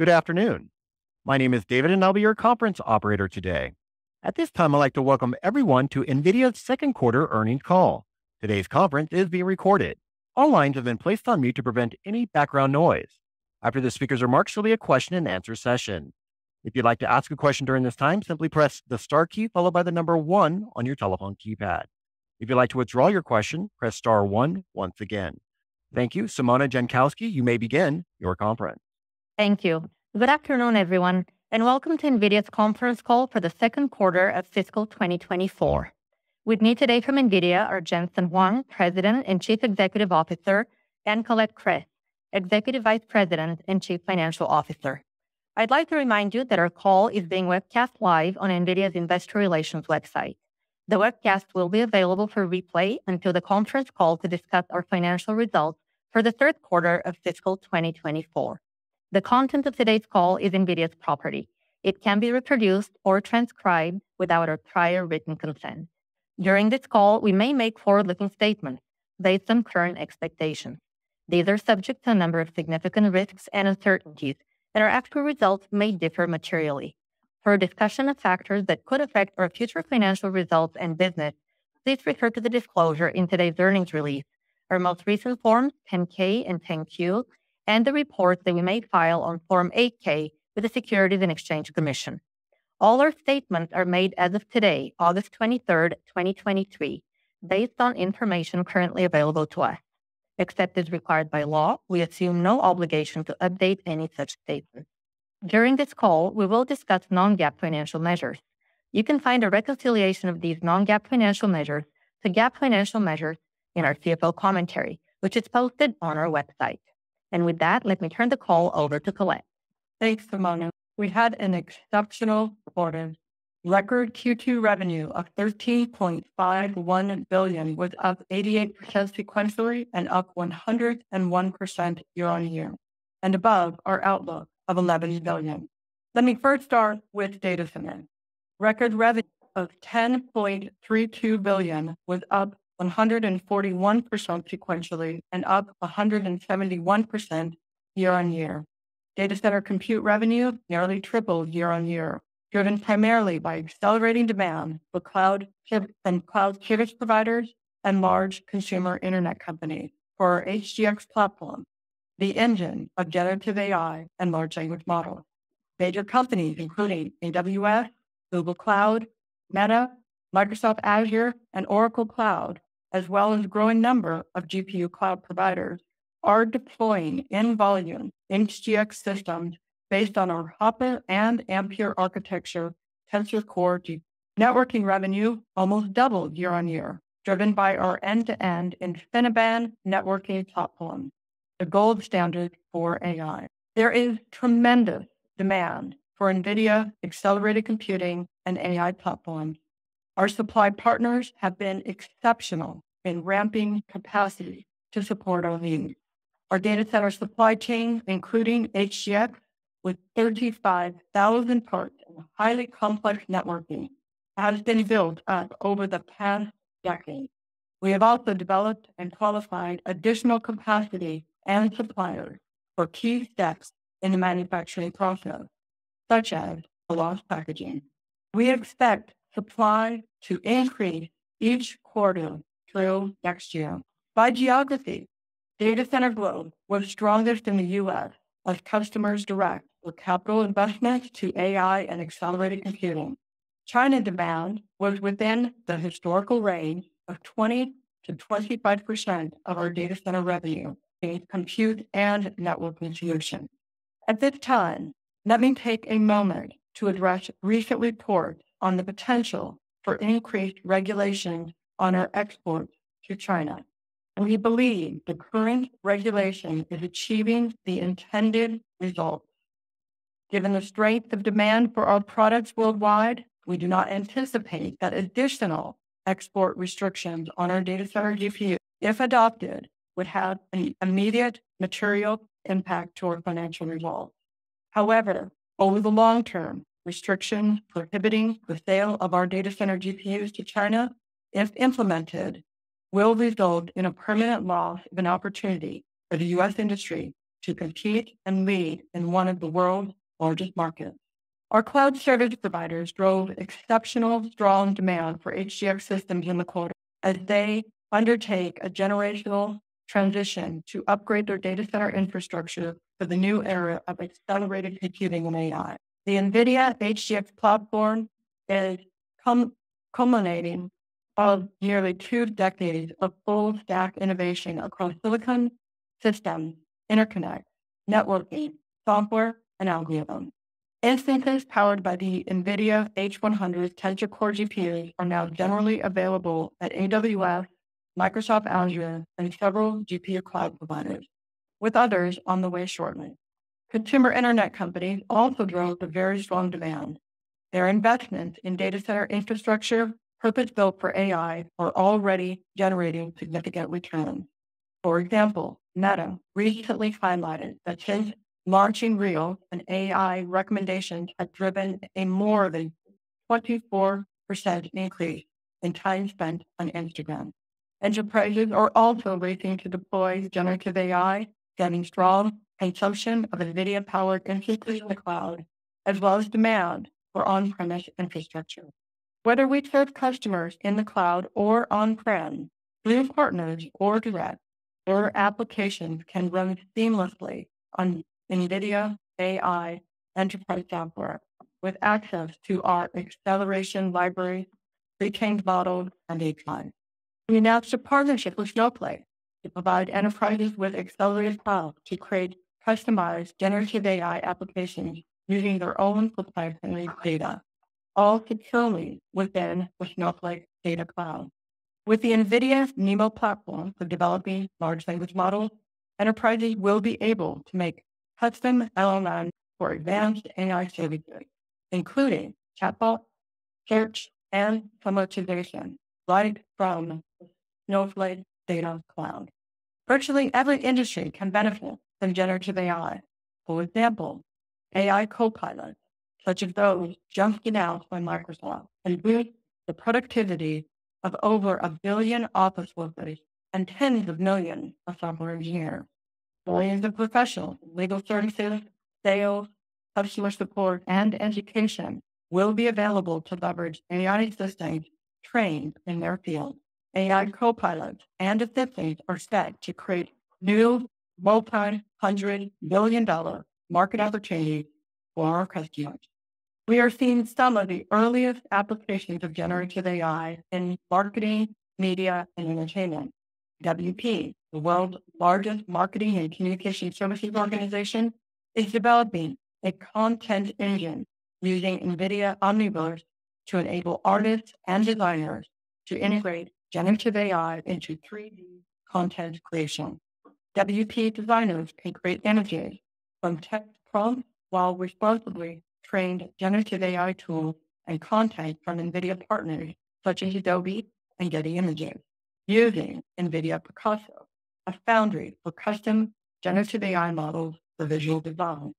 Good afternoon. My name is David, and I'll be your conference operator today. At this time, I'd like to welcome everyone to NVIDIA's second quarter earnings call. Today's conference is being recorded. All lines have been placed on mute to prevent any background noise. After the speaker's remarks, there'll be a question and answer session. If you'd like to ask a question during this time, simply press the star key followed by the number one on your telephone keypad. If you'd like to withdraw your question, press star one once again. Thank you. Simona Jankowski, you may begin your conference. Thank you. Good afternoon, everyone, and welcome to NVIDIA's conference call for the second quarter of fiscal 2024. With me today from NVIDIA are Jensen Huang, President and Chief Executive Officer, and Colette Kress, Executive Vice President and Chief Financial Officer. I'd like to remind you that our call is being webcast live on NVIDIA's Investor Relations website. The webcast will be available for replay until the conference call to discuss our financial results for the third quarter of fiscal 2024. The content of today's call is NVIDIA's property. It can be reproduced or transcribed without our prior written consent. During this call, we may make forward-looking statements based on current expectations. These are subject to a number of significant risks and uncertainties, and our actual results may differ materially. For a discussion of factors that could affect our future financial results and business, please refer to the disclosure in today's earnings release, our most recent Forms 10-K and 10-Q, and the reports that we may file on Form 8-K with the Securities and Exchange Commission. All our statements are made as of today, August 23rd, 2023, based on information currently available to us. Except as required by law, we assume no obligation to update any such statements. During this call, we will discuss non-GAAP financial measures. You can find a reconciliation of these non-GAAP financial measures to GAAP financial measures in our CFO commentary, which is posted on our website. And with that, let me turn the call over to Colette. Thanks, Simona. We had an exceptional quarter. Record Q2 revenue of 13.51 billion was up 88% sequentially and up 101% year-on-year, and above our outlook of 11 billion. Let me first start with data center. Record revenue of 10.32 billion was up 141% sequentially and up 171% year-on-year. Data center compute revenue nearly tripled year-on-year, driven primarily by accelerating demand for cloud and cloud service providers and large consumer internet companies for our HGX platform, the engine of generative AI and large language models. Major companies, including AWS, Google Cloud, Meta, Microsoft Azure, and Oracle Cloud, as well as a growing number of GPU cloud providers, are deploying in volume HGX systems based on our Hopper and Ampere architecture Tensor Core GPU. Networking revenue almost doubled year-on-year, driven by our end-to-end InfiniBand networking platform, the gold standard for AI. There is tremendous demand for NVIDIA accelerated computing and AI platforms. Our supply partners have been exceptional in ramping capacity to support our needs. Our data center supply chain, including HGX, with 35,000 parts and highly complex networking, has been built up over the past decade. We have also developed and qualified additional capacity and suppliers for key steps in the manufacturing process, such as CoWoS packaging. We expect supply to increase each quarter through next year. By geography, data center growth was strongest in the U.S. as customers direct their capital investments to AI and accelerated computing. China demand was within the historical range of 20 to 25% of our data center revenue in compute and networking solutions. At this time, let me take a moment to address recent reports on the potential for increased regulation on our exports to China. We believe the current regulation is achieving the intended results. Given the strength of demand for our products worldwide, we do not anticipate that additional export restrictions on our data center GPU, if adopted, would have an immediate material impact to our financial results. However, over the long term, restrictions prohibiting the sale of our data center GPUs to China, if implemented, will result in a permanent loss of an opportunity for the U.S. industry to compete and lead in one of the world's largest markets. Our cloud service providers drove exceptional strong demand for HGX systems in the quarter as they undertake a generational transition to upgrade their data center infrastructure for the new era of accelerated computing and AI. The NVIDIA HGX platform is com- culminating of nearly two decades of full stack innovation across silicon, systems, interconnect, networking, software, and algorithms. Instances powered by the NVIDIA H100 Tensor Core GPUs are now generally available at AWS, Microsoft Azure, and several GPU cloud providers, with others on the way shortly. Consumer internet companies also drove the very strong demand. Their investments in data center infrastructure, purpose built for AI, are already generating significant returns. For example, Meta recently highlighted that since launching Reels and AI recommendations has driven a more than 24% increase in time spent on Instagram. Enterprises are also racing to deploy generative AI, getting strong consumption of NVIDIA powered instances in the cloud, as well as demand for on premise infrastructure. Whether we serve customers in the cloud or on prem, through partners or direct, their applications can run seamlessly on NVIDIA AI enterprise software with access to our acceleration library, pre-trained models, and APIs. We announced a partnership with Snowflake to provide enterprises with accelerated cloud to create customized generative AI applications using their own proprietary data, all securely within the Snowflake Data Cloud. With the NVIDIA NeMo platform for developing large language models, enterprises will be able to make custom LLM for advanced AI services, including chatbot, search, and summarization, right from Snowflake Data Cloud. Virtually every industry can benefit from generative AI. For example, AI co-pilots, such as those just announced by Microsoft, can boost the productivity of over a billion office workers and tens of millions of software engineers. Millions of professionals, legal services, sales, customer support, and education will be available to leverage AI systems trained in their field. AI co-pilots and assistants are set to create new multi-hundred billion dollar market opportunity for our customers. We are seeing some of the earliest applications of generative AI in marketing, media, and entertainment. WPP, the world's largest marketing and communication services organization, is developing a content engine using NVIDIA Omniverse to enable artists and designers to integrate generative AI into 3D content creation. WPP designers can create images from text prompts while responsibly trained generative AI tools and content from NVIDIA partners such as Adobe and Getty Images using NVIDIA Picasso, a foundry for custom generative AI models for visual design.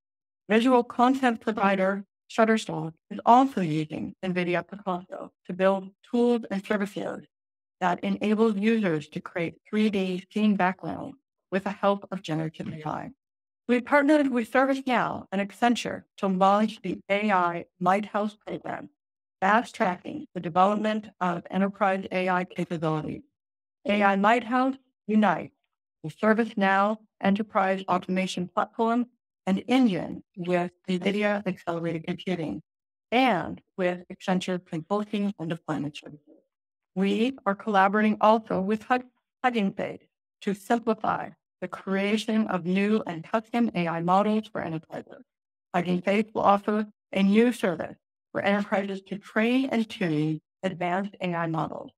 Visual content provider Shutterstock is also using NVIDIA Picasso to build tools and services that enable users to create 3D scene backgrounds with the help of generative AI. We partnered with ServiceNow and Accenture to launch the AI Lighthouse program, fast tracking the development of enterprise AI capabilities AI Lighthouse unites the ServiceNow enterprise automation platform and engine with NVIDIA accelerated computing and with Accenture consulting and deployment services. We are collaborating also with Hugging Face to simplify the creation of new and custom AI models for enterprises. Hugging Face will offer a new service for enterprises to train and tune advanced AI models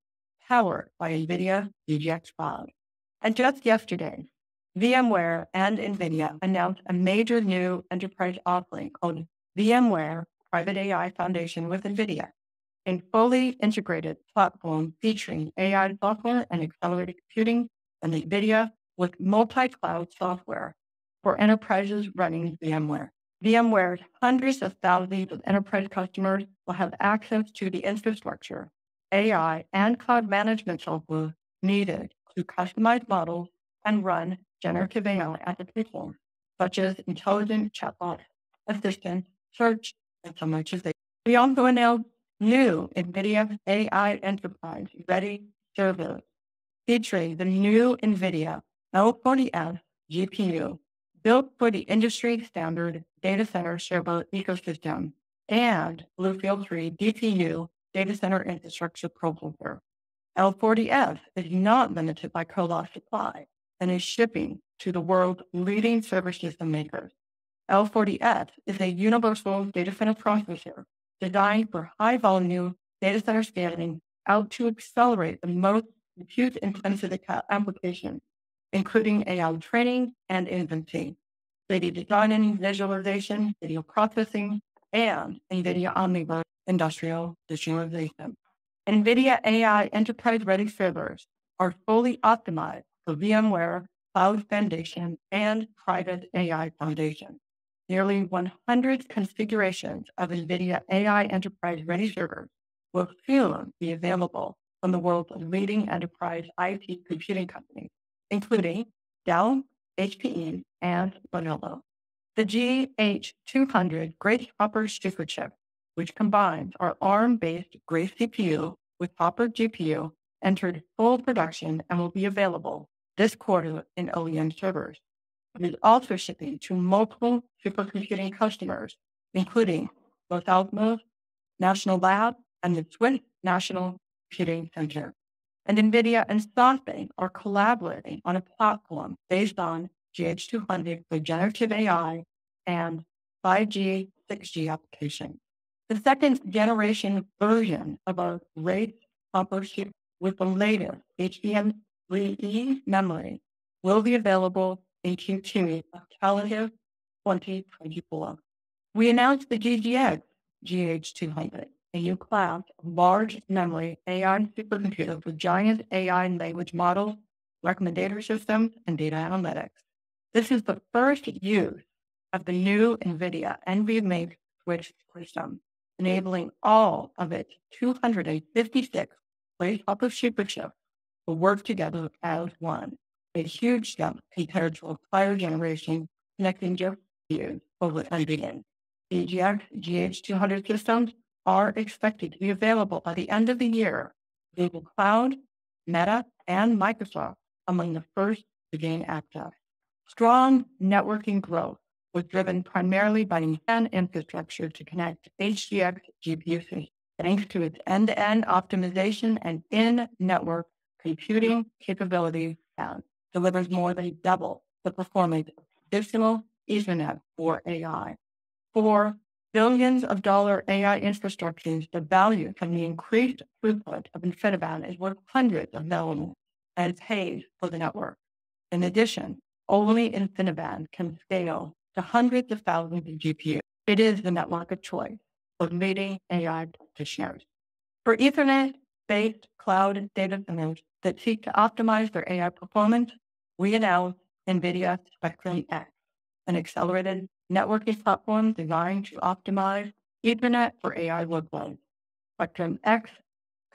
powered by NVIDIA DGX Cloud. And just yesterday, VMware and NVIDIA announced a major new enterprise offering called VMware Private AI Foundation with NVIDIA, a fully integrated platform featuring AI software and accelerated computing and NVIDIA with multi-cloud software for enterprises running VMware. VMware's hundreds of thousands of enterprise customers will have access to the infrastructure AI, and cloud management software needed to customize models and run generative AI at the platform. such as intelligent chatbot, assistant, search, and so much as they. We also announced new NVIDIA AI Enterprise Ready server featuring the new NVIDIA L40S GPU built for the industry standard data center server ecosystem and BlueField 3 DPU data center infrastructure processor. L40S is not limited by CoWoS supply and is shipping to the world's leading server system makers. L40S is a universal data center processor designed for high volume data center scaling out to accelerate the most compute intensive applications, including AI training and inferencing, 3D design and visualization, video processing, and NVIDIA Omniverse industrial visualization. NVIDIA AI enterprise ready servers are fully optimized for VMware, Cloud Foundation, and private AI Foundation. Nearly 100 configurations of NVIDIA AI enterprise ready servers will soon be available from the world's leading enterprise IT computing companies, including Dell, HPE, and Lenovo. The GH200 Grace Hopper superchip, which combines our ARM-based Grace CPU with Hopper GPU, entered full production and will be available this quarter in OEM servers. It is also shipping to multiple supercomputing customers, including Los Alamos National Lab and the Swiss National Computing Center. And NVIDIA and SoftBank are collaborating on a platform based on GH200 for generative AI and 5G, 6G applications. The second generation version of our Hopper chip with the latest HBM3E memory will be available in Q2 of calendar 2024. We announced the DGX GH200, a new of large memory AI supercomputer with giant AI language models, recommender systems, and data analytics. This is the first use of the new NVIDIA NVLink switch system, enabling all of its 256 Grace Hopper superchips to work together as one a huge jump compared to a prior generation connecting GPUs over NVIDIA. DGX GH200 systems are expected to be available by the end of the year. Google Cloud, Meta, and Microsoft among the first to gain access. Strong networking growth was driven primarily by an infrastructure to connect HGX GPUs thanks to its end-to-end optimization and in-network computing capabilities and delivers more than double the performance of traditional Ethernet for AI. For billions of dollar AI infrastructures, the value from the increased throughput of InfiniBand is worth hundreds of millions and paid for the network. In addition, only InfiniBand can scale to hundreds of thousands of GPUs. It is the network of choice for leading AI practitioners. For Ethernet-based cloud data centers that seek to optimize their AI performance, we announced NVIDIA Spectrum X, an accelerated networking platform designed to optimize Ethernet for AI workloads. Spectrum X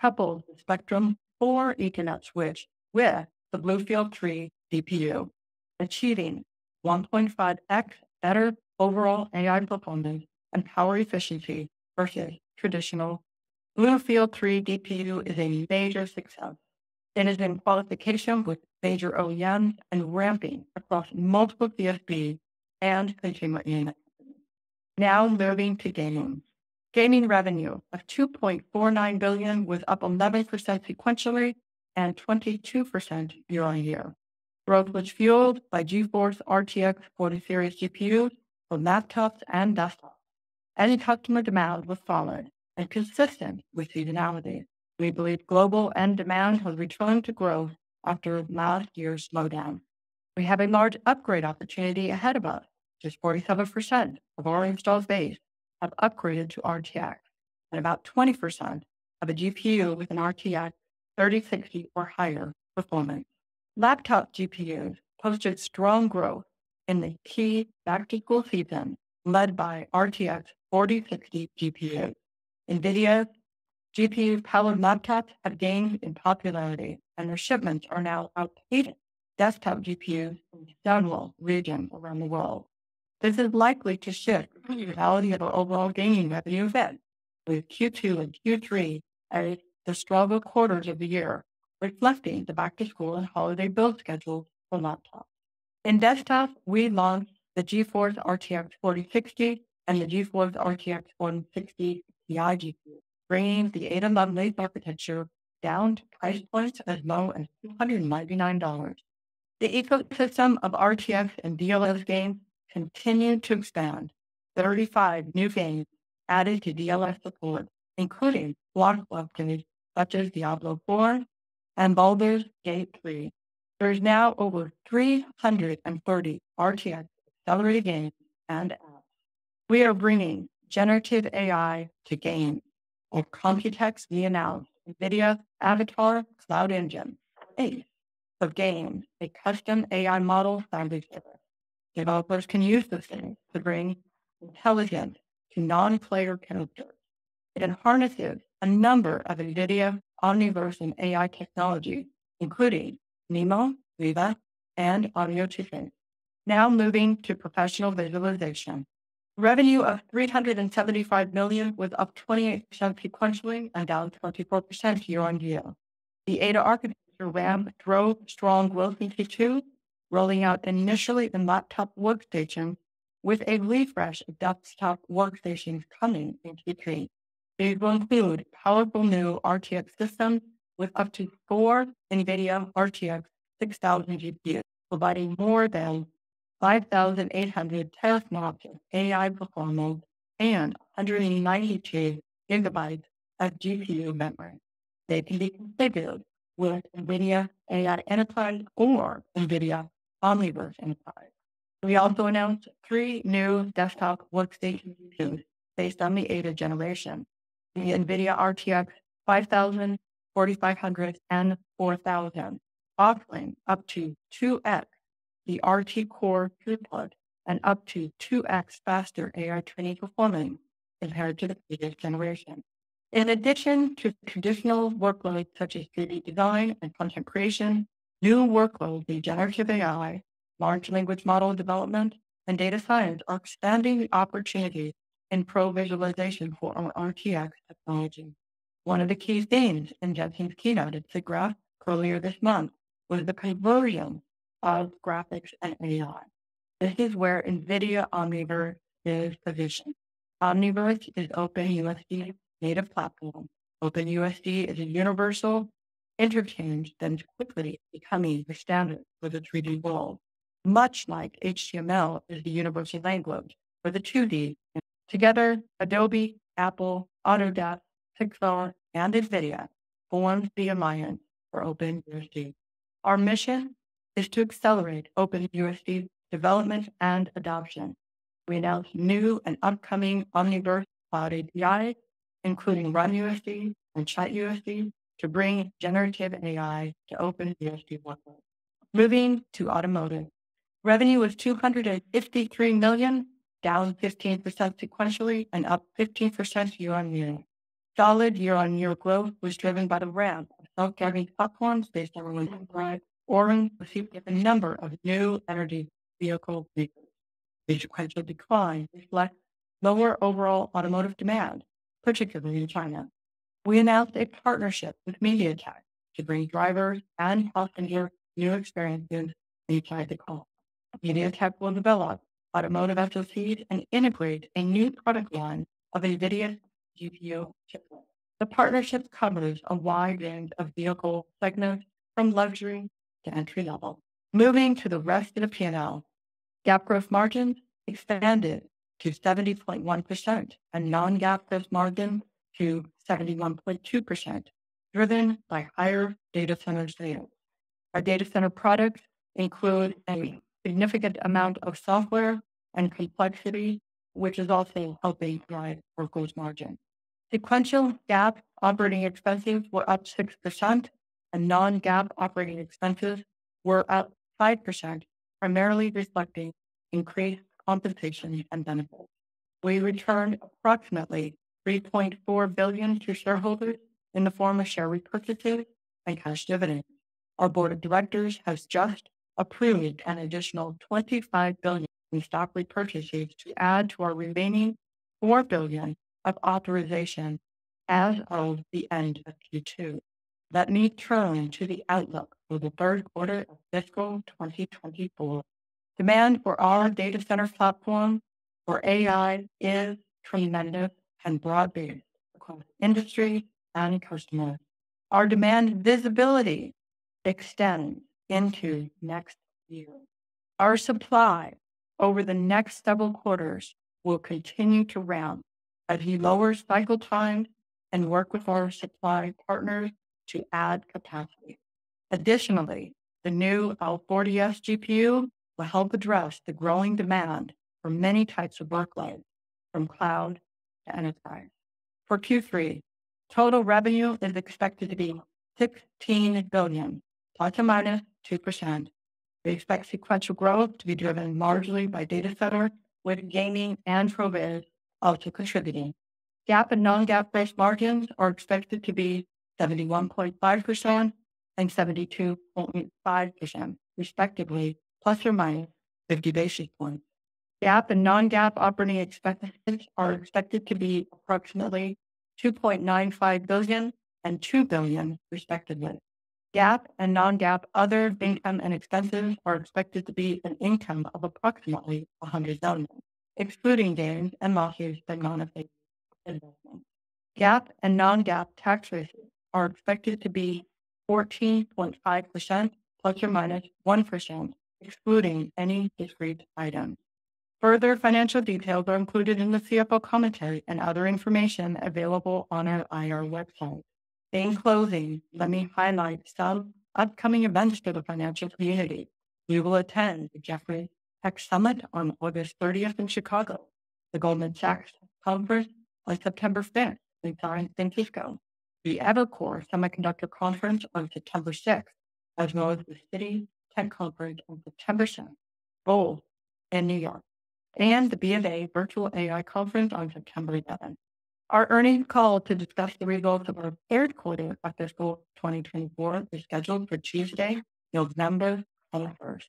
couples the Spectrum 4 Ethernet switch with the BlueField 3 DPU, achieving 1.5x better overall AI performance and power efficiency versus traditional. BlueField 3 DPU is a major success. It is in qualification with major OEMs and ramping across multiple CSPs and consumer units. Now moving to gaming. Gaming revenue of 2.49 billion was up 11% sequentially and 22% year on year. Growth was fueled by GeForce RTX 40 series GPUs for laptops and desktops. End customer demand was solid and consistent with seasonality. We believe global end demand has returned to growth after last year's slowdown. We have a large upgrade opportunity ahead of us. Just 47% of our installed base have upgraded to RTX, and about 20% have a GPU with an RTX 3060 or higher performance. Laptop GPUs posted strong growth in the key back-to-school season, led by RTX 4060 GPUs. NVIDIA's GPU-powered laptops have gained in popularity, and their shipments are now outpacing desktop GPUs in several regions around the world. This is likely to shift the reality of our overall gaming revenue event, with Q2 and Q3 as the stronger quarters of the year, reflecting the back to school and holiday build schedule for laptops. In desktop, we launched the GeForce RTX 4060 and the GeForce RTX 160 Ti GPU, bringing the Ada Lovelace architecture down to price points as low as $299. The ecosystem of RTX and DLSS games continued to expand. 35 new games added to DLSS support, including blockbusters such as Diablo 4 and Baldur's Gate 3. There's now over 330 RTX accelerated games and apps. We are bringing generative AI to games. At Computex, we announced NVIDIA Avatar Cloud Engine, ACE, of games, a custom AI model founded Developers can use this thing to bring intelligence to non-player characters. It harnesses a number of NVIDIA Omniverse and AI technologies, including NeMo, Riva, and Audio Tuning. Now moving to professional visualization. Revenue of 375 million was up 28% sequentially and down 24% year-on-year. The Ada architecture ramp drove strong growth in Q2, rolling out initially the laptop workstation with a refresh of desktop workstations coming in Q3. These will include powerful new RTX systems with up to four NVIDIA RTX 6000 GPUs, providing more than 5,800 teraflops of AI performance and 192 gigabytes of GPU memory. They can be configured with NVIDIA AI Enterprise or NVIDIA Omniverse Enterprise. We also announced three new desktop workstation GPUs based on the Ada generation, the NVIDIA RTX 5000, 4500, and 4000, offering up to 2x the RT Core throughput and up to 2x faster AI training performance compared to the previous generation. In addition to traditional workloads such as 3D design and content creation, New workloads in generative AI, large language model development, and data science are expanding the opportunities in pro visualization for our RTX technology. One of the key themes in Jensen's keynote at SIGGRAPH earlier this month was the conversion of graphics and AI. This is where NVIDIA Omniverse is positioned. Omniverse is OpenUSD native platform. OpenUSD is a universal interchange then quickly becoming the standard for the 3D world, much like HTML is the universal language for the 2D. Together, Adobe, Apple, Autodesk, Pixar, and NVIDIA form the alliance for OpenUSD. Our mission is to accelerate OpenUSD development and adoption. We announced new and upcoming Omniverse Cloud APIs, including RunUSD and ChatUSD, to bring generative AI to open OpenUSD workloads. Moving to automotive. Revenue was 253 million, down 15% sequentially and up 15% year-on-year. Solid year-on-year growth was driven by the ramp of self-driving platforms based on NVIDIA Drive. Orin received a number of new energy vehicle makers. The sequential decline reflects lower overall automotive demand, particularly in China we announced a partnership with MediaTek to bring drivers and passengers new experiences inside the car. MediaTek will develop automotive SoCs and integrate a new product line of NVIDIA GPU chiplets. The partnership covers a wide range of vehicle segments from luxury to entry level. Moving to the rest of the P&L, GAAP gross margins expanded to 70.1% and non-GAAP gross margin to 71.2%, driven by higher data center sales. Our data center products include a significant amount of software and complexity, which is also helping drive our gross margin. Sequential GAAP operating expenses were up 6%, and non-GAAP operating expenses were up 5%, primarily reflecting increased compensation and benefits. We returned approximately 3.4 billion to shareholders in the form of share repurchases and cash dividends. Our board of directors has just approved an additional 25 billion in stock repurchases to add to our remaining 4 billion of authorization as of the end of Q2. Let me turn to the outlook for the third quarter of fiscal 2024. Demand for our data center platform for AI is tremendous and broad-based across industry and customers. Our demand visibility extends into next year. Our supply over the next several quarters will continue to ramp as we lower cycle times and work with our supply partners to add capacity. Additionally, the new L40S GPU will help address the growing demand for many types of workloads, from cloud to enterprise. For Q3, total revenue is expected to be $16 billion, ±2%. We expect sequential growth to be driven largely by data center, with gaming and ProViz also contributing. GAAP and non-GAAP gross margins are expected to be 71.5% and 72.5%, respectively, ±50 basis points. GAAP and non-GAAP operating expenses are expected to be approximately $2.95 billion and $2 billion, respectively. GAAP and non-GAAP other income and expenses are expected to be an income of approximately $100 million, excluding gains and losses from non-affiliated investments. GAAP and non-GAAP tax rates are expected to be 14.5% ±1%, excluding any discrete item. Further financial details are included in the CFO commentary and other information available on our IR website. In closing, let me highlight some upcoming events for the financial community. We will attend the Jefferies Tech Summit on August 30th in Chicago, the Goldman Sachs Conference on September 5th in San Francisco, the Evercore Semiconductor Conference on September 6th, as well as the Citi Tech Conference on September 7th, both in New York, and the BofA Virtual AI Conference on September 11th. Our earnings call to discuss the results of our third quarter of fiscal 2024 is scheduled for Tuesday, November 21st.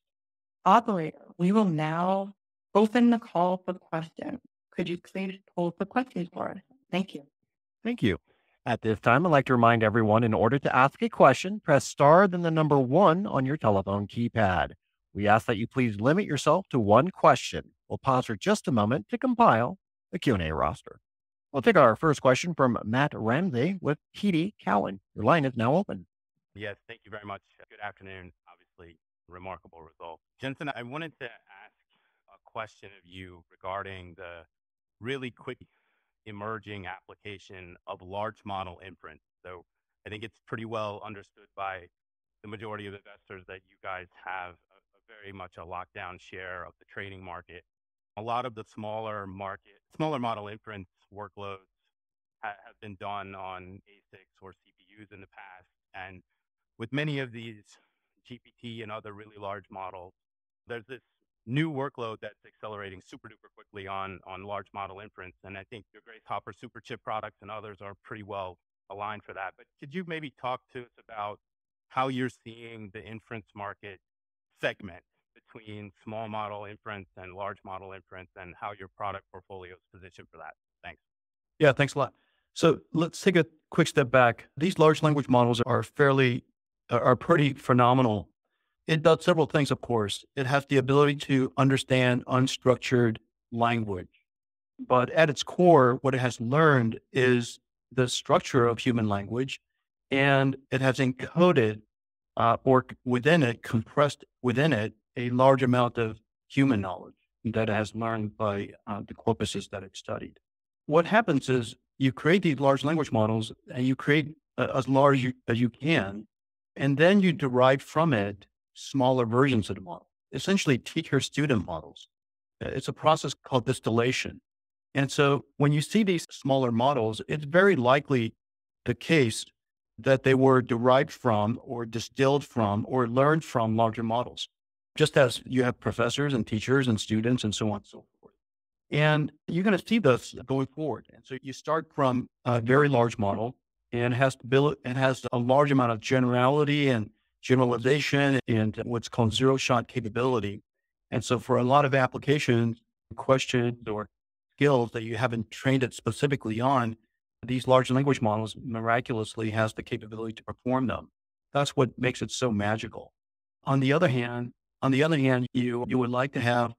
Operator, we will now open the call for questions. Could you please pull the questions for us? Thank you. Thank you. At this time, I'd like to remind everyone, in order to ask a question, press star, then the number one on your telephone keypad. We ask that you please limit yourself to one question. We'll pause for just a moment to compile the Q&A roster. We'll take our first question from Matt Ramsay with TD Cowen. Your line is now open. Yes, thank you very much. Good afternoon. Obviously, remarkable result. Jensen, I wanted to ask a question of you regarding the really quick emerging application of large model inference. So I think it's pretty well understood by the majority of investors that you guys have a very much a lockdown share of the training market. A lot of the smaller market, smaller model inference workloads have been done on ASICs or CPUs in the past. And with many of these GPT and other really large models, there's this new workload that's accelerating super duper quickly on on large model inference. And I think your Grace Hopper Superchip products and others are pretty well aligned for that. But could you maybe talk to us about how you're seeing the inference market segment between small model inference and large model inference, and how your product portfolio is positioned for that? Thanks. Yeah, thanks a lot. So let's take a quick step back. These large language models are fairly, are pretty phenomenal. It does several things, of course. It has the ability to understand unstructured language. But at its core, what it has learned is the structure of human language, and it has encoded, uh, or within it, compressed within it, a large amount of human knowledge that it has learned by uh, the corpuses that it studied. What happens is you create these large language models, and you create as large as you can, and then you derive from it smaller versions of the model, mm-hmm. essentially teacher-student models. Uh, it's a process called distillation. And so when you see these smaller models, it's very likely the case that they were derived from, or distilled from, or learned from larger models, just as you have professors and teachers and students and so on and so forth. And you're going to see this going forward. And so you start from a very large model and has to build and has a large amount of generality and generalization and what's called zero-shot capability. And so for a lot of applications, questions or skills that you haven't trained it specifically on, these large language models miraculously has the capability to perform them. That's what makes it so magical. On the other hand, on the other hand, you you would like to have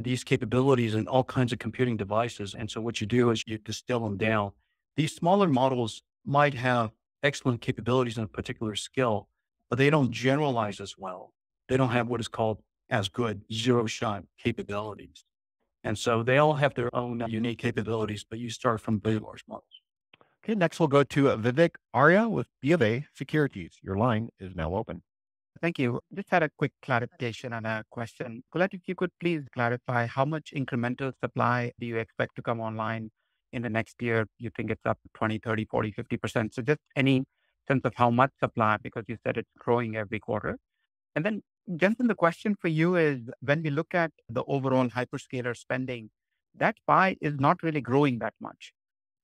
these capabilities in all kinds of computing devices. And so what you do is you distill them down. These smaller models might have excellent capabilities in a particular skill, but they don't generalize as well. They don't have what is called as good zero shot capabilities. And so they all have their own uh, unique capabilities, but you start from very large models. Okay, next we'll go to uh, Vivek Arya with BofA Securities. Your line is now open. Thank you. Just had a quick clarification on a question. Colette, if you could please clarify how much incremental supply do you expect to come online in the next year? You think it's up 20, 30, 40, 50%. So just any sense of how much supply, because you said it's growing every quarter. And then, Jensen, the question for you is when we look at the overall hyperscaler spending, that pie is not really growing that much.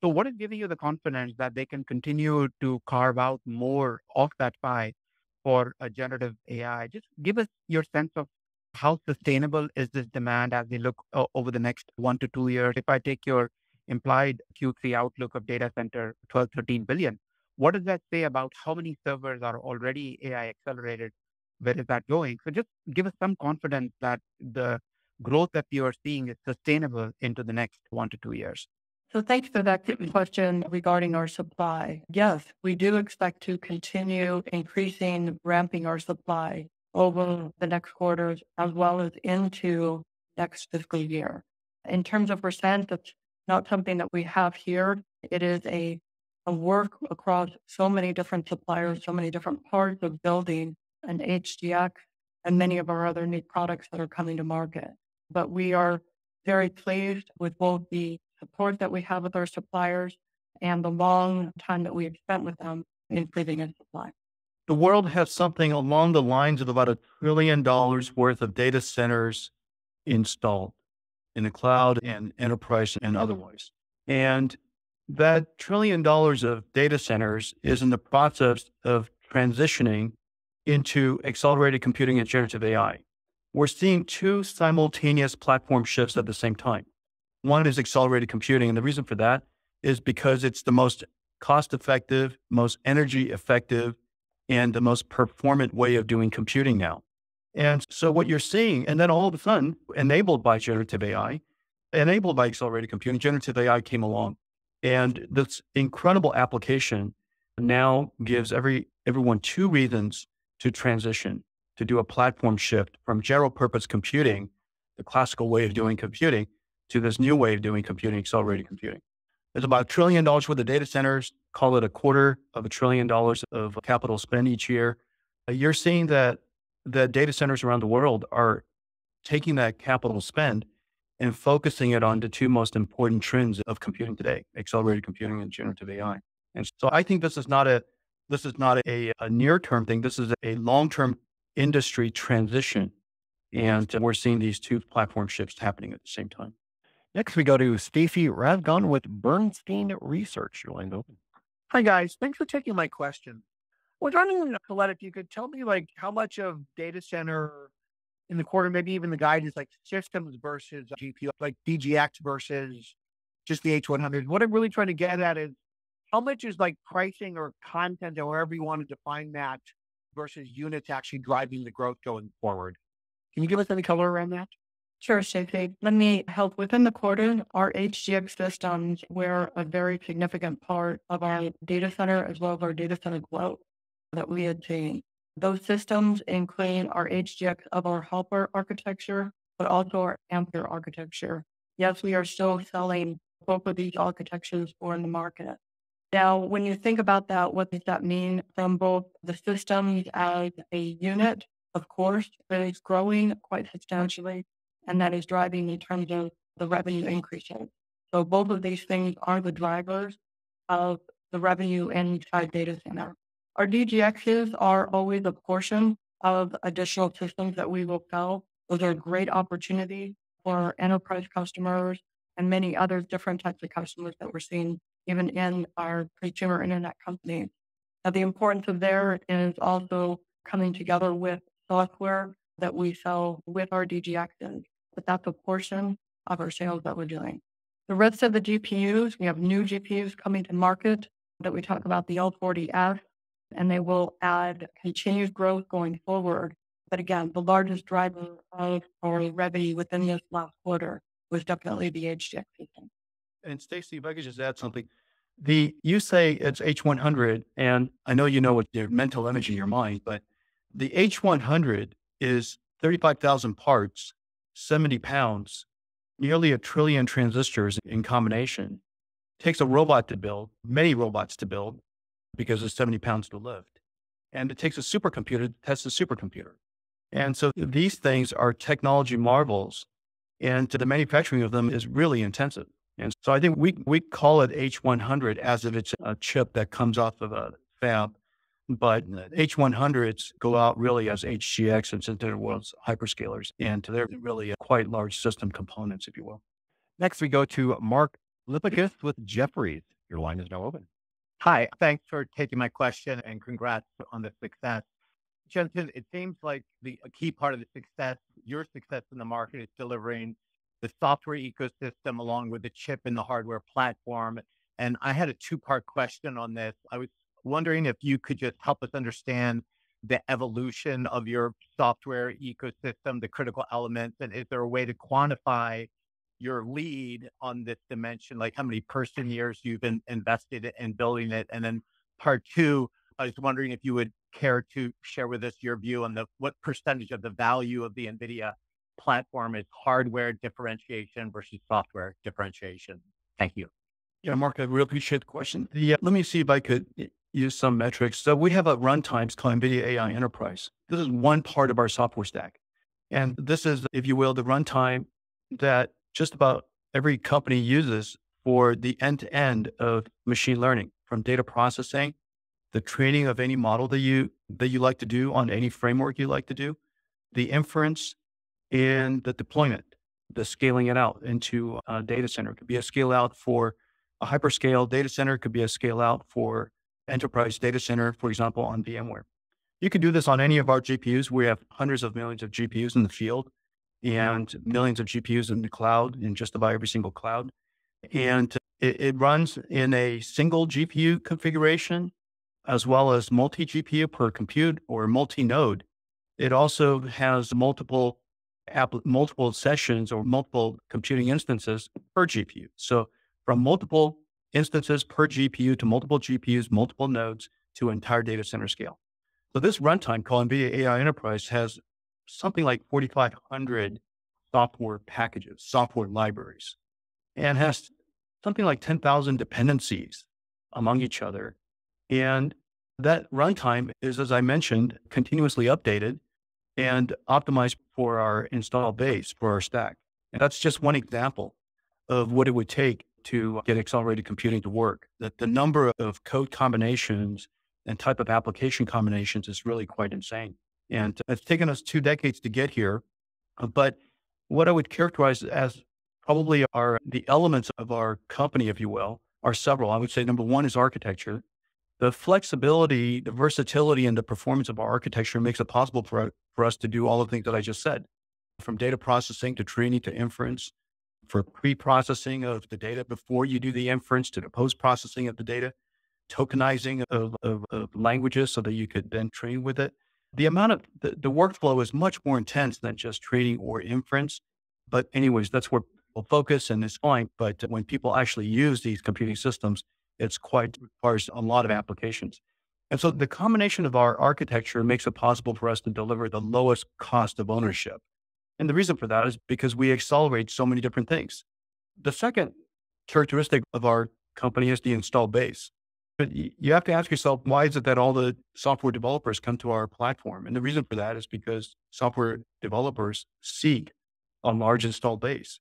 So, what is giving you the confidence that they can continue to carve out more of that pie for a generative AI? Just give us your sense of how sustainable is this demand as we look uh, over the next one to two years? If I take your implied Q3 outlook of data center 12, 13 billion, what does that say about how many servers are already AI accelerated? Where is that going? So just give us some confidence that the growth that you are seeing is sustainable into the next one to two years. So thanks for that question regarding our supply. Yes, we do expect to continue increasing, ramping our supply over the next quarters as well as into next fiscal year. In terms of percent, that's not something that we have here. It is a, a work across so many different suppliers, so many different parts of building an HGX and many of our other new products that are coming to market. But we are very pleased with both the support that we have with our suppliers and the long time that we have spent with them improving our supply. The world has something along the lines of about a trillion dollars worth of data centers installed in the cloud and enterprise and otherwise. And that trillion dollars of data centers is in the process of transitioning into accelerated computing and generative AI. We're seeing two simultaneous platform shifts at the same time. One is accelerated computing. And the reason for that is because it's the most cost effective, most energy effective, and the most performant way of doing computing now. And so what you're seeing, and then all of a sudden, enabled by generative AI, enabled by accelerated computing, generative AI came along. And this incredible application now gives every everyone two reasons to transition, to do a platform shift from general purpose computing, the classical way of doing computing, to this new way of doing computing, accelerated computing. There's about a trillion dollars worth of data centers, call it a quarter of a trillion dollars of capital spend each year. Uh, you're seeing that the data centers around the world are taking that capital spend and focusing it on the two most important trends of computing today, accelerated computing and generative AI. And so I think this is not a this is not a, a near term thing. This is a long term industry transition. And we're seeing these two platform shifts happening at the same time. Next, we go to Stacy Rasgon with Bernstein Research. Your line's open. Hi, guys. Thanks for taking my question. I was wondering, Colette, if you could tell me like how much of data center in the quarter, maybe even the guidance like systems versus GPU, like DGX versus just the H100. What I'm really trying to get at is how much is like pricing or content or however you want to define that versus units actually driving the growth going forward? Can you give us any color around that? Sure, Stacy. Let me help. Within the quarter, our HGX systems were a very significant part of our data center as well as our data center growth that we had seen. Those systems include our HGX of our Hopper architecture, but also our Ampere architecture. Yes, we are still selling both of these architectures for in the market. Now, when you think about that, what does that mean from both the systems as a unit? Of course, it is growing quite substantially and that is driving in terms of the revenue increasing. So both of these things are the drivers of the revenue inside data center. Our DGXs are always a portion of additional systems that we will sell. Those are great opportunities for enterprise customers and many other different types of customers that we're seeing even in our consumer internet companies. Now, the importance of there is also coming together with software that we sell with our DGXs, but that's a portion of our sales that we're doing. The rest of the GPUs, we have new GPUs coming to market that we talk about the L40S, and they will add continued growth going forward. But again, the largest driver of our revenue within this last quarter was definitely the HGX system. And Stacy, if I could just add something. The you say it's H100, and I know you know what your mental image in your mind, but the H100 is 35,000 parts, 70 pounds, nearly a trillion transistors in combination. takes a robot to build, many robots to build, because it's 70 pounds to lift. And it takes a supercomputer to test a supercomputer. And so these things are technology marvels, and to the manufacturing of them is really intensive. And so I think we, we call it H100 as if it's a chip that comes off of a fab. But H100s go out really as HGX and Center World's hyperscalers. And they're really quite large system components, if you will. Next, we go to Mark Lipacis with Jefferies. Your line is now open. Hi, thanks for taking my question and congrats on the success. Jensen, it seems like the a key part of the success, your success in the market is delivering the software ecosystem along with the chip and the hardware platform. And I had a two part question on this. I was wondering if you could just help us understand the evolution of your software ecosystem, the critical elements, and is there a way to quantify your lead on this dimension, like how many person years you've been invested in building it? And then part two, I was wondering if you would care to share with us your view on the what percentage of the value of the NVIDIA platform is hardware differentiation versus software differentiation. Thank you. Yeah, Mark, I really appreciate the question. The, let me see if I could use some metrics. So we have a runtimes called NVIDIA AI Enterprise. This is one part of our software stack. And this is, if you will, the runtime that just about every company uses for the end to end of machine learning from data processing, the training of any model that you, that you like to do on any framework you like to do, the inference and the deployment, the scaling it out into a data center. It could be a scale out for a hyperscale data center, it could be a scale out for enterprise data center, for example, on VMware. You can do this on any of our GPUs. We have hundreds of millions of GPUs in the field and millions of GPUs in the cloud, in just about every single cloud. And it, it runs in a single GPU configuration as well as multi GPU per compute or multi node. It also has multiple app, multiple sessions or multiple computing instances per GPU. So from multiple instances per GPU to multiple GPUs, multiple nodes to entire data center scale. So this runtime called NVIDIA AI Enterprise has something like 4,500 software packages, software libraries, and has something like 10,000 dependencies among each other. And that runtime is, as I mentioned, continuously updated and optimized for our install base, for our stack. And that's just one example of what it would take to get accelerated computing to work. That the number of code combinations and type of application combinations is really quite insane. And it's taken us two decades to get here. Uh, but what I would characterize as probably are the elements of our company, if you will, are several. I would say number one is architecture. The flexibility, the versatility, and the performance of our architecture makes it possible for, for us to do all the things that I just said, from data processing to training to inference, for pre-processing of the data before you do the inference to the post-processing of the data, tokenizing of, of, of, languages so that you could then train with it. The amount of the, the workflow is much more intense than just training or inference. But anyways, that's where we'll focus and it's fine. But when people actually use these computing systems, it's quite requires a lot of applications. And so the combination of our architecture makes it possible for us to deliver the lowest cost of ownership and the reason for that is because we accelerate so many different things. The second characteristic of our company is the install base. But you have to ask yourself, why is it that all the software developers come to our platform? And the reason for that is because software developers seek a large install base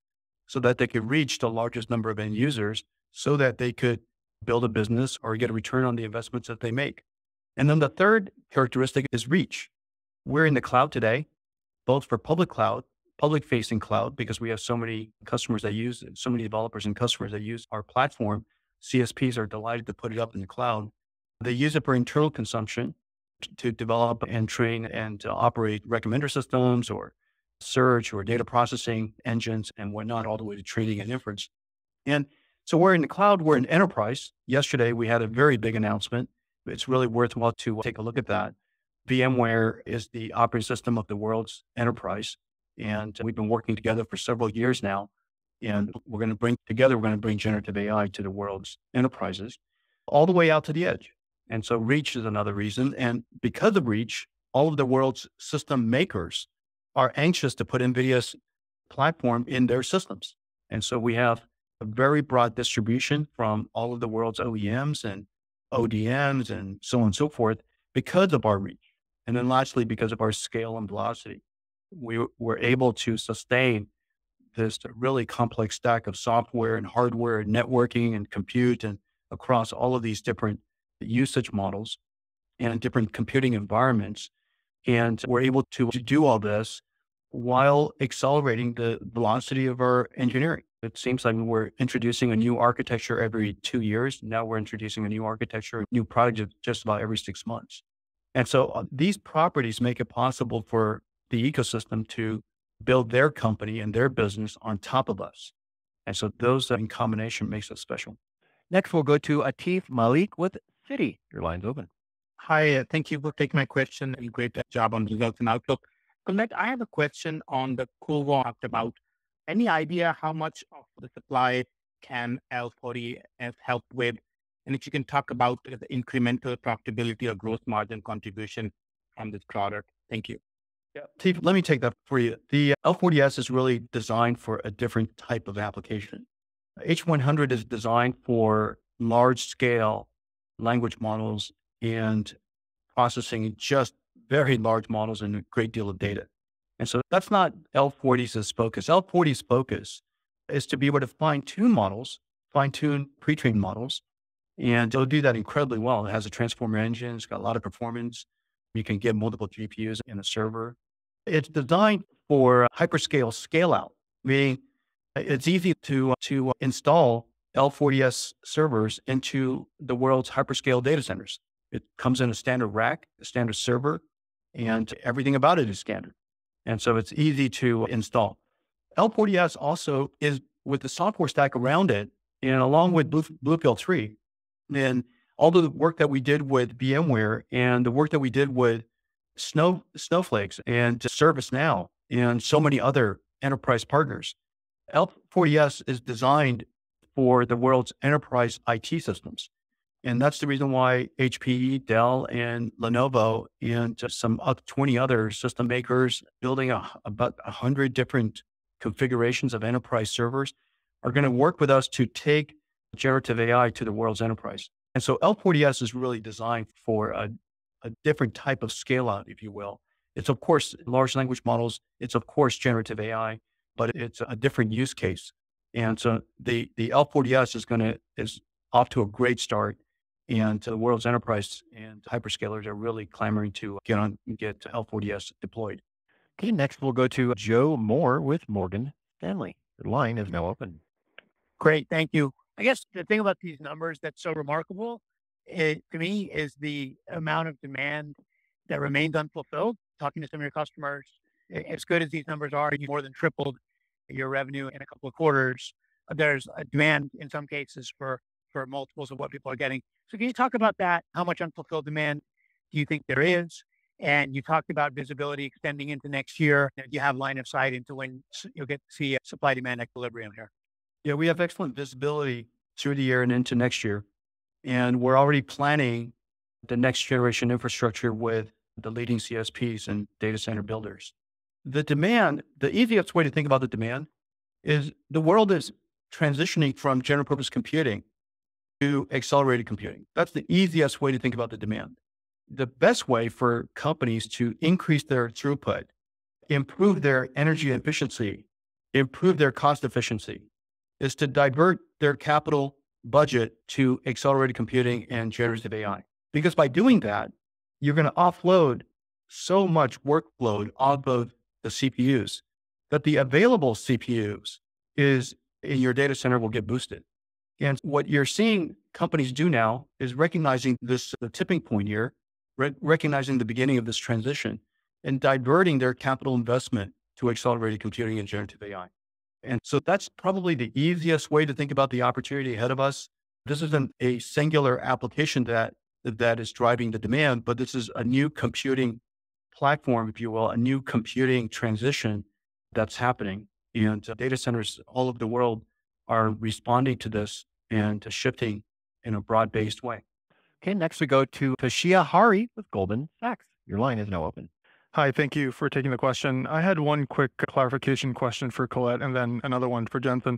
so that they could reach the largest number of end users so that they could build a business or get a return on the investments that they make. And then the third characteristic is reach. We're in the cloud today both for public cloud, public facing cloud, because we have so many customers that use so many developers and customers that use our platform. CSPs are delighted to put it up in the cloud. They use it for internal consumption. to develop and train and operate recommender systems or search or data processing engines and whatnot, all the way to training and inference. And so we're in the cloud, we're in enterprise. Yesterday, we had a very big announcement. It's really worthwhile to take a look at that. VMware is the operating system of the world's enterprise. And we've been working together for several years now. And we're going to bring together, we're going to bring generative AI to the world's enterprises all the way out to the edge. And so reach is another reason. And because of reach, all of the world's system makers are anxious to put NVIDIA's platform in their systems. And so we have a very broad distribution from all of the world's OEMs and ODMs and so on and so forth because of our reach. And then lastly, because of our scale and velocity, we were able to sustain this really complex stack of software and hardware and networking and compute and across all of these different usage models and different computing environments. And we're able to, to do all this while accelerating the velocity of our engineering. It seems like we're introducing a new architecture every two years. Now we're introducing a new architecture, new product just about every six months. And so uh, these properties make it possible for the ecosystem to build their company and their business on top of us. And so those in combination makes us special. Next, we'll go to Atif Malik with Citi. Your line's open. Hi, uh, thank you for taking my question and great job on results and outlook. Colette, I have a question on the CoWoS talked about. Any idea how much of the supply can L40S help with? And if you can talk about the incremental profitability or gross margin contribution from this product. Thank you. Yeah, let me take that for you. The uh, L40S is really designed for a different type of application. H100 is designed for large scale language models and processing just very large models and a great deal of data. And so that's not L40's focus. L40's focus is to be able to fine tune models, fine tune pre trained models. And it'll do that incredibly well. It has a transformer engine, it's got a lot of performance. You can get multiple GPUs in a server. It's designed for hyperscale scale out, meaning uh, it's easy to, uh, to install L40S servers into the world's hyperscale data centers. It comes in a standard rack, a standard server, and everything about it is standard. And so it's easy to install. L40S also is with the software stack around it, and along with Blue, BlueField 3, and all the work that we did with VMware and the work that we did with Snow Snowflakes and ServiceNow and so many other enterprise partners. L40S is designed for the world's enterprise IT systems. And that's the reason why HP, Dell, and Lenovo, and just some 20 other system makers building a, about 100 different configurations of enterprise servers are going to work with us to take generative AI to the world's enterprise. And so L40S is really designed for a, a different type of scale out, if you will. It's, of course, large language models. It's, of course, generative AI, but it's a different use case. And so the, the L40S is going to, is off to a great start and the world's enterprise and hyperscalers are really clamoring to get on get L40S deployed. Okay, next we'll go to Joe Moore with Morgan Stanley. The line is now open. Great, thank you. I guess the thing about these numbers that's so remarkable it, to me is the amount of demand that remains unfulfilled. Talking to some of your customers, as good as these numbers are, you more than tripled your revenue in a couple of quarters. Uh, there's a demand in some cases for for multiples of what people are getting. So can you talk about that? How much unfulfilled demand do you think there is? And you talked about visibility extending into next year. Do you have line of sight into when you'll get to see supply demand equilibrium here? Yeah, we have excellent visibility through the year and into next year. And we're already planning the next generation infrastructure with the leading CSPs and data center builders. The demand, the easiest way to think about the demand is the world is transitioning from general purpose computing to accelerated computing. That's the easiest way to think about the demand. The best way for companies to increase their throughput, improve their energy efficiency, improve their cost efficiency is to divert their capital budget to accelerated computing and generative AI. Because by doing that, you're going to offload so much workload off of the CPUs that the available CPUs is in your data center will get boosted. And what you're seeing companies do now is recognizing this the tipping point here re- recognizing the beginning of this transition and diverting their capital investment to accelerated computing and generative AI. And so that's probably the easiest way to think about the opportunity ahead of us. This isn't a singular application that that is driving the demand, but this is a new computing platform, if you will, a new computing transition that's happening. And uh, data centers all over the world are responding to this and shifting in a broad based way. Okay, next we go to Toshiya Hari with Goldman Sachs. Your line is now open. Hi, thank you for taking the question. I had one quick clarification question for Colette and then another one for Jensen.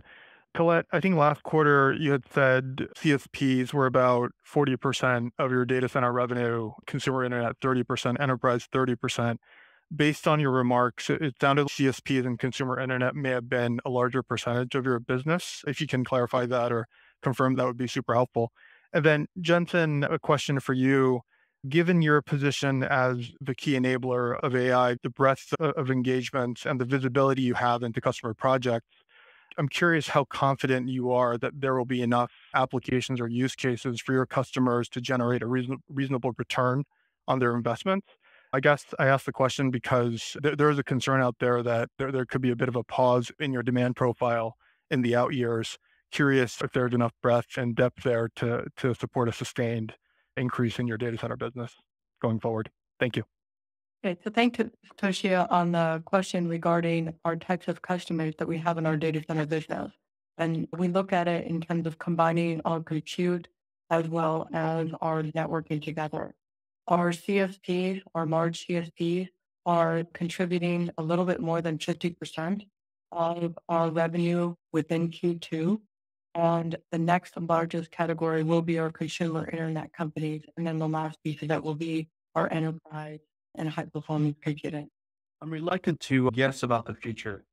Colette, I think last quarter you had said CSPs were about 40% of your data center revenue, consumer internet 30%, enterprise 30%. Based on your remarks, it sounded like CSPs and consumer internet may have been a larger percentage of your business. If you can clarify that or confirm, that would be super helpful. And then, Jensen, a question for you. Given your position as the key enabler of AI, the breadth of engagement and the visibility you have into customer projects, I'm curious how confident you are that there will be enough applications or use cases for your customers to generate a reason, reasonable return on their investments. I guess I asked the question because there, there is a concern out there that there, there could be a bit of a pause in your demand profile in the out years. Curious if there's enough breadth and depth there to, to support a sustained increase in your data center business going forward. Thank you. Okay, so thank you, Toshiya, on the question regarding our types of customers that we have in our data center business. And we look at it in terms of combining our compute as well as our networking together. Our CSPs, our large CSPs, are contributing a little bit more than 50% of our revenue within Q2. And the next largest category will be our consumer internet companies. And then the last piece of that will be our enterprise and high performance computing? I'm reluctant to guess about the future.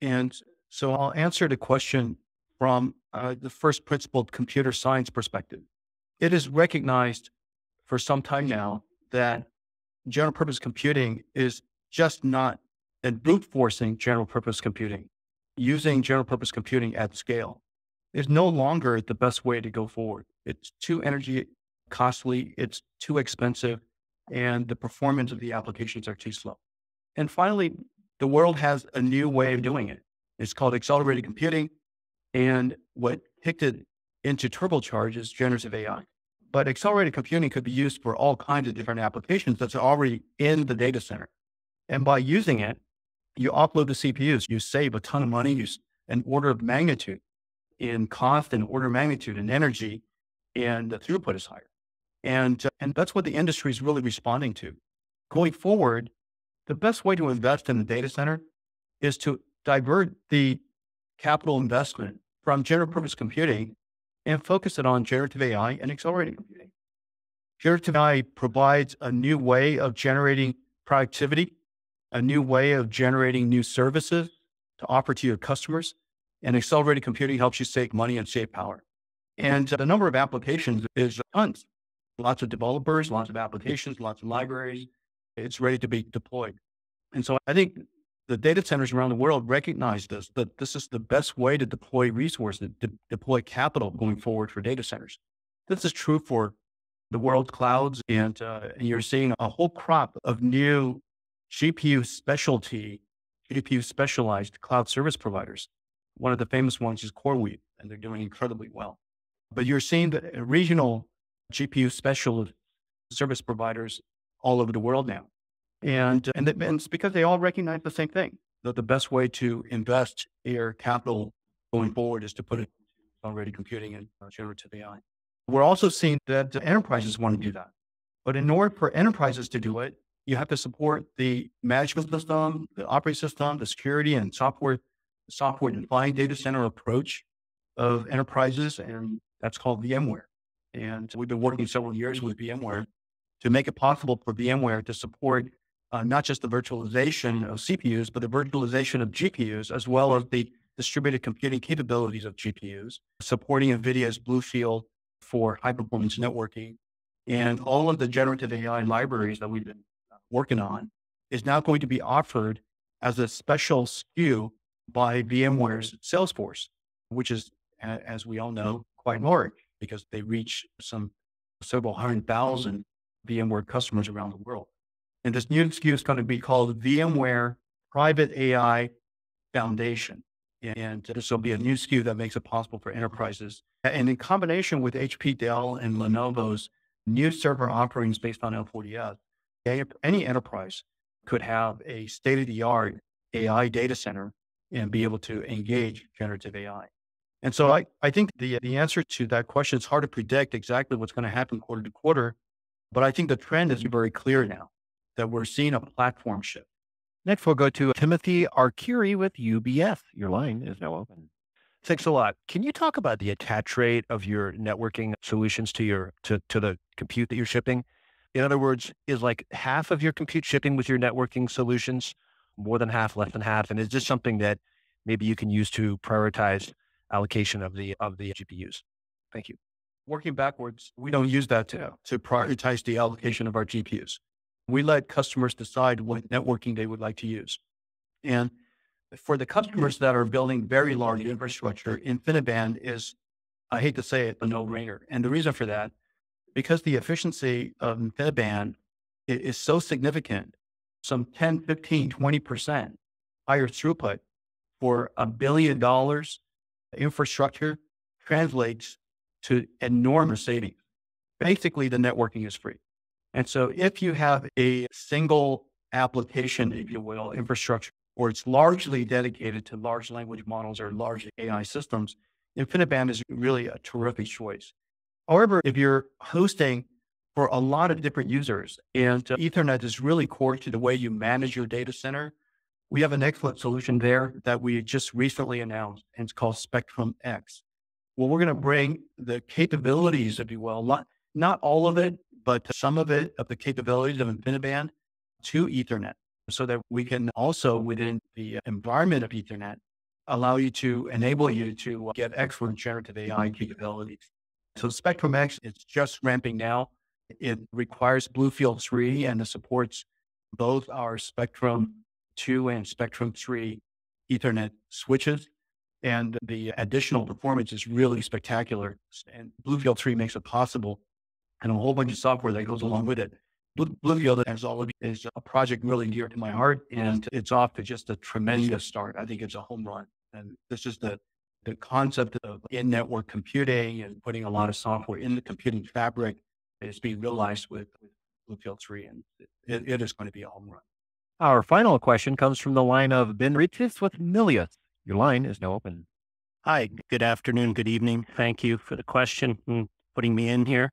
And so I'll answer the question from uh, the first principled computer science perspective. It is recognized for some time now that general purpose computing is just not and brute forcing general purpose computing, using general purpose computing at scale is no longer the best way to go forward. It's too energy costly. It's too expensive and the performance of the applications are too slow. And finally, the world has a new way of doing it. It's called accelerated computing. And what kicked it into turbocharge is generative AI. But accelerated computing could be used for all kinds of different applications that's already in the data center. And by using it, you offload the CPUs, you save a ton of money, you an order of magnitude in cost and order magnitude and energy, and the throughput is higher. And, uh, and that's what the industry is really responding to. Going forward, the best way to invest in the data center is to divert the capital investment from general purpose computing and focus it on generative AI and accelerated computing. Generative AI provides a new way of generating productivity, a new way of generating new services to offer to your customers. And accelerated computing helps you save money and save power. And the number of applications is tons lots of developers, lots of applications, lots of libraries. It's ready to be deployed. And so I think the data centers around the world recognize this, that this is the best way to deploy resources, to deploy capital going forward for data centers. This is true for the world clouds. And, uh, and you're seeing a whole crop of new GPU specialty, GPU specialized cloud service providers. One of the famous ones is CoreWeave, and they're doing incredibly well. But you're seeing the regional GPU specialist service providers all over the world now. And, and, and it's because they all recognize the same thing that the best way to invest your capital going forward is to put it already computing and generative AI. We're also seeing that enterprises want to do that. But in order for enterprises to do it, you have to support the management system, the operating system, the security and software, software defined data center approach of enterprises. And that's called VMware. And we've been working several years with VMware to make it possible for VMware to support uh, not just the virtualization of CPUs, but the virtualization of GPUs, as well as the distributed computing capabilities of GPUs, supporting NVIDIA's BlueField for high performance networking. And all of the generative AI libraries that we've been working on is now going to be offered as a special SKU by VMware's mm-hmm. Salesforce, which is, as we all know, quite large because they reach some several hundred thousand mm-hmm. VMware customers around the world. And this new SKU is going to be called VMware Private AI Foundation. And this will be a new SKU that makes it possible for enterprises. And in combination with HP, Dell, and Lenovo's new server offerings based on L40S, any enterprise could have a state of the art AI data center and be able to engage generative AI. And so I, I think the, the answer to that question is hard to predict exactly what's going to happen quarter to quarter. But I think the trend is very clear now that we're seeing a platform shift. Next, we'll go to Timothy Arcuri with UBS. Your line is now open. Thanks a lot. Can you talk about the attach rate of your networking solutions to your to, to the compute that you're shipping? In other words, is like half of your compute shipping with your networking solutions, more than half, less than half? And is this something that maybe you can use to prioritize allocation of the of the GPUs? Thank you. Working backwards, we don't use that to, to prioritize the allocation of our GPUs. We let customers decide what networking they would like to use. And for the customers that are building very large infrastructure, InfiniBand is, I hate to say it, a no brainer. And the reason for that, because the efficiency of InfiniBand is so significant, some 10, 15, 20% higher throughput for a billion dollars infrastructure translates to enormous savings. Basically, the networking is free. And so if you have a single application, if you will, infrastructure, or it's largely dedicated to large language models or large AI systems, InfiniBand is really a terrific choice. However, if you're hosting for a lot of different users and uh, Ethernet is really core to the way you manage your data center, we have an excellent solution there that we just recently announced, and it's called Spectrum X. Well, we're going to bring the capabilities, if you will, not, not all of it, but some of it, of the capabilities of InfiniBand to Ethernet so that we can also, within the environment of Ethernet, allow you to enable you to get excellent generative AI capabilities. So Spectrum X is just ramping now. It requires BlueField 3 and it supports both our Spectrum 2 and Spectrum 3 Ethernet switches. And the additional performance is really spectacular. And BlueField 3 makes it possible and a whole bunch of software that goes along with it. BlueField, as all of you, is a project really dear to my heart, and it's off to just a tremendous start. I think it's a home run. And this is the, the concept of in network computing and putting a lot of software in the computing fabric is being realized with, with BlueField 3, and it, it is going to be a home run. Our final question comes from the line of Ben Reitzes with Melius. Your line is now open. Hi, good afternoon, good evening. Thank you for the question and putting me in here.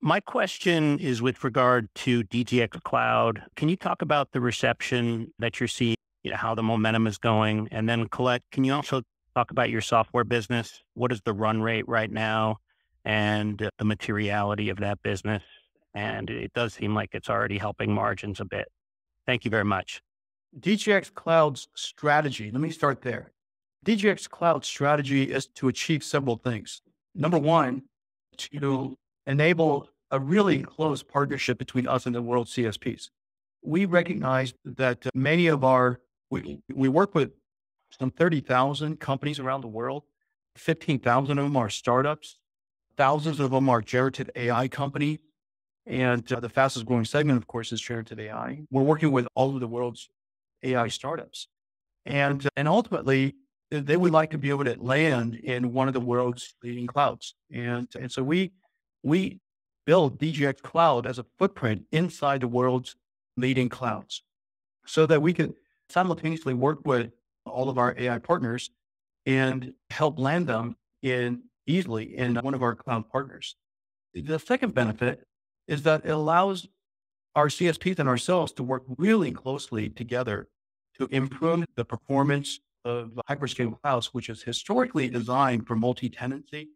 My question is with regard to DGX Cloud. Can you talk about the reception that you're seeing, you know, how the momentum is going? And then, Colette, can you also talk about your software business? What is the run rate right now and the materiality of that business? And it does seem like it's already helping margins a bit. Thank you very much. DGX Cloud's strategy, let me start there. DGX Cloud strategy is to achieve several things. Number one, to enable a really close partnership between us and the world CSPs. We recognize that uh, many of our, we, we work with some 30,000 companies around the world. 15,000 of them are startups. Thousands of them are generative AI company. And uh, the fastest growing segment, of course, is generative AI. We're working with all of the world's AI startups. And, and ultimately, they would like to be able to land in one of the world's leading clouds. And, and so we, we build DGX Cloud as a footprint inside the world's leading clouds so that we can simultaneously work with all of our AI partners and help land them in easily in one of our cloud partners. The second benefit is that it allows our CSPs and ourselves to work really closely together to improve the performance of hyperscale clouds, which is historically designed for multi-tenancy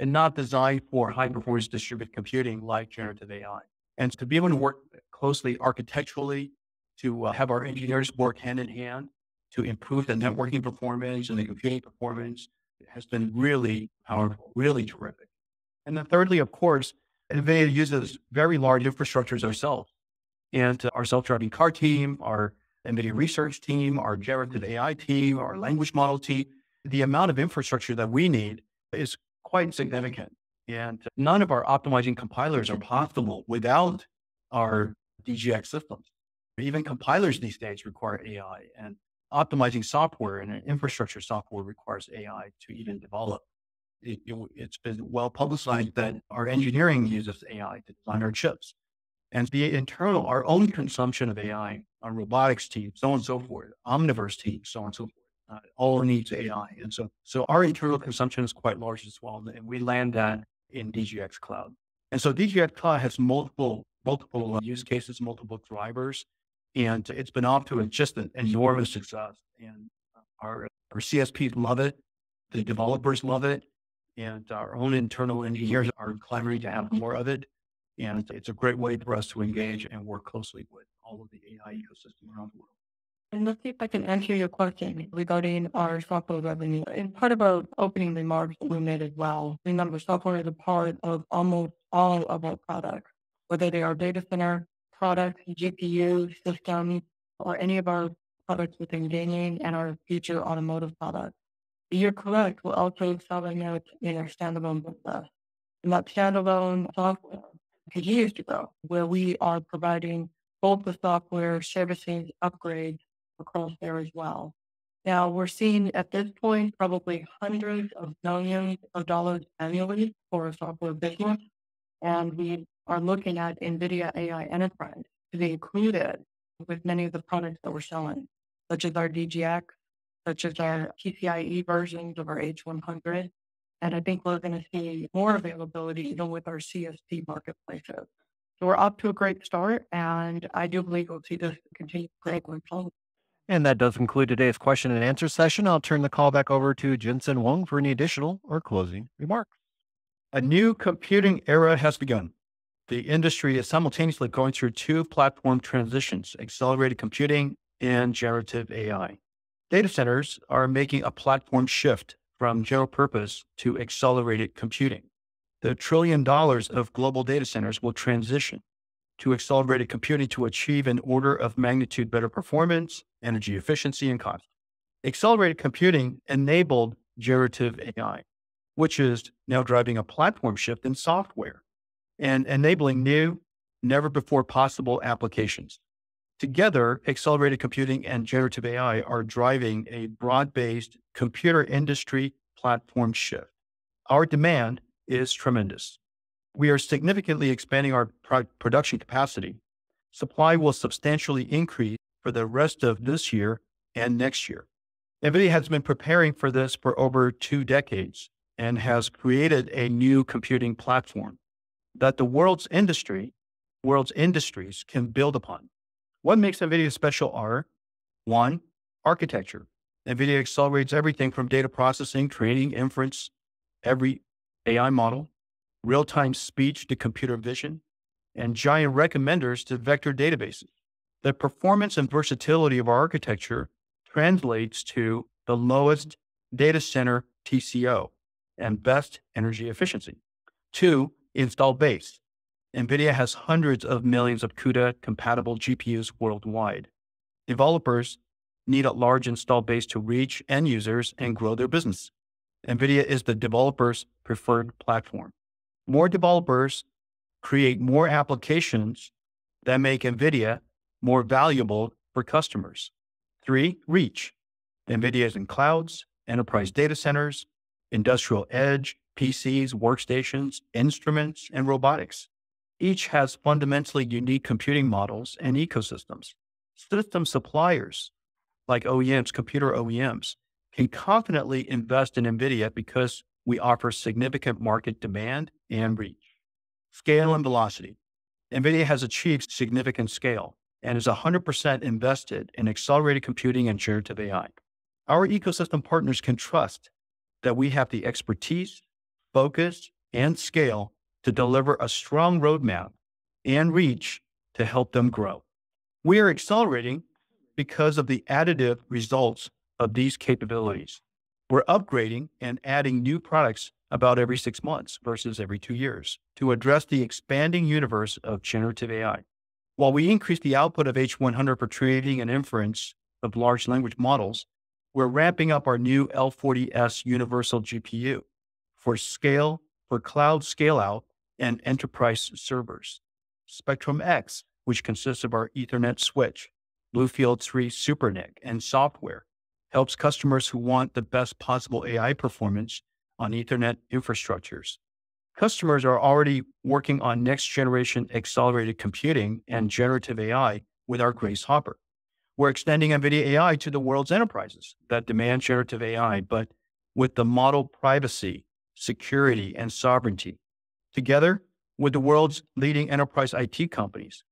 and not designed for high performance distributed computing like generative AI. And to be able to work closely architecturally, to uh, have our engineers work hand in hand to improve the networking performance and the computing performance has been really powerful, really terrific. And then thirdly, of course, NVIDIA uses very large infrastructures ourselves. And uh, our self-driving car team, our NVIDIA research team, our generative AI team, our language model team, the amount of infrastructure that we need is quite significant. And none of our optimizing compilers are possible without our DGX systems. Even compilers these days require AI, and optimizing software and infrastructure software requires AI to even develop. It, has been well publicized that our engineering uses AI to design our chips. And the internal, our own consumption of AI, our robotics team, so on and so forth, Omniverse team, so on and so forth, uh, all needs AI. And so, so our internal consumption is quite large as well. And we land that in DGX Cloud. And so DGX Cloud has multiple, multiple use cases, multiple drivers, and it's been off to a, mm-hmm. just an enormous success. And our, our CSPs love it. The developers love it. And our own internal engineers are clamoring to have mm-hmm. more of it. And it's a great way for us to engage and work closely with all of the AI ecosystem around the world. And let's see if I can answer your question regarding our software revenue. And part of our opening remarks we made as well. Remember, software is a part of almost all of our products, whether they are data center products, GPU systems, or any of our products within gaming and our future automotive products. You're correct. We're also selling it in our standalone business. And that standalone software continues to grow, where we are providing both the software, services, upgrades across there as well. Now we're seeing at this point probably hundreds of millions of dollars annually for a software business. And we are looking at NVIDIA AI Enterprise to be included with many of the products that we're selling, such as our DGX, such as our PCIe versions of our H100. And I think we're going to see more availability even with our CSP marketplaces. So we're off to a great start, and I do believe we'll see this continue to grow going forward. And that does conclude today's question and answer session. I'll turn the call back over to Jensen Huang for any additional or closing remarks. A new computing era has begun. The industry is simultaneously going through two platform transitions accelerated computing and generative AI. Data centers are making a platform shift from general purpose to accelerated computing. The trillion dollars of global data centers will transition to accelerated computing to achieve an order of magnitude better performance, energy efficiency, and cost. Accelerated computing enabled generative AI, which is now driving a platform shift in software and enabling new, never before possible applications. Together, accelerated computing and generative AI are driving a broad based computer industry platform shift. Our demand is tremendous we are significantly expanding our pro- production capacity. Supply will substantially increase for the rest of this year and next year. NVIDIA has been preparing for this for over two decades and has created a new computing platform that the world's industry, world's industries can build upon. What makes NVIDIA special are one, architecture. NVIDIA accelerates everything from data processing, training, inference, every AI model real time speech to computer vision, and giant recommenders to vector databases. The performance and versatility of our architecture translates to the lowest data center TCO and best energy efficiency. Two, installed base. NVIDIA has hundreds of millions of CUDA compatible GPUs worldwide. Developers need a large installed base to reach end users and grow their business. NVIDIA is the developer's preferred platform more developers create more applications that make NVIDIA more valuable for customers. Three, reach. NVIDIA is in clouds, enterprise data centers, industrial edge, PCs, workstations, instruments, and robotics. Each has fundamentally unique computing models and ecosystems. System suppliers, like OEMs, computer OEMs, can confidently invest in NVIDIA because we offer significant market demand and reach. Scale and velocity. NVIDIA has achieved significant scale and is 100% invested in accelerated computing and generative AI. Our ecosystem partners can trust that we have the expertise, focus, and scale to deliver a strong roadmap and reach to help them grow. We are accelerating because of the additive results of these capabilities. We're upgrading and adding new products about every six months versus every two years to address the expanding universe of generative AI. While we increase the output of H100 for training and inference of large language models, we're ramping up our new L40S universal GPU for scale, for cloud scale out and enterprise servers. Spectrum X, which consists of our Ethernet switch, BlueField 3 SuperNIC, and software, helps customers who want the best possible AI performance on Ethernet infrastructures. Customers are already working on next generation accelerated computing and generative AI with our Grace Hopper. We're extending NVIDIA AI to the world's enterprises that demand generative AI, but with the model privacy, security, and sovereignty. Together with the world's leading enterprise IT companies,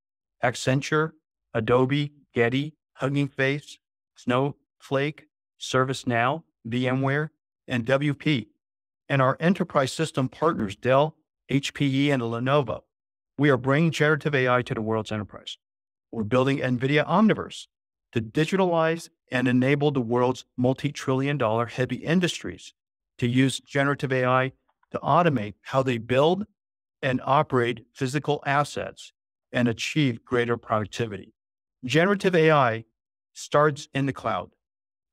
Accenture, Adobe, Getty, Hugging Face, Snowflake, ServiceNow, VMware, and WPP, and our enterprise system partners, Dell, HPE, and Lenovo. We are bringing generative AI to the world's enterprise. We're building NVIDIA Omniverse to digitalize and enable the world's multi trillion dollar heavy industries to use generative AI to automate how they build and operate physical assets and achieve greater productivity. Generative AI starts in the cloud,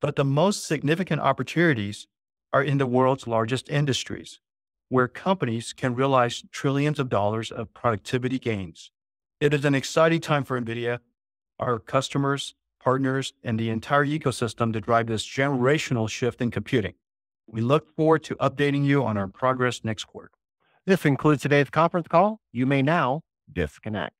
but the most significant opportunities are in the world's largest industries, where companies can realize trillions of dollars of productivity gains. It is an exciting time for NVIDIA, our customers, partners, and the entire ecosystem to drive this generational shift in computing. We look forward to updating you on our progress next quarter. This concludes today's conference call. You may now disconnect.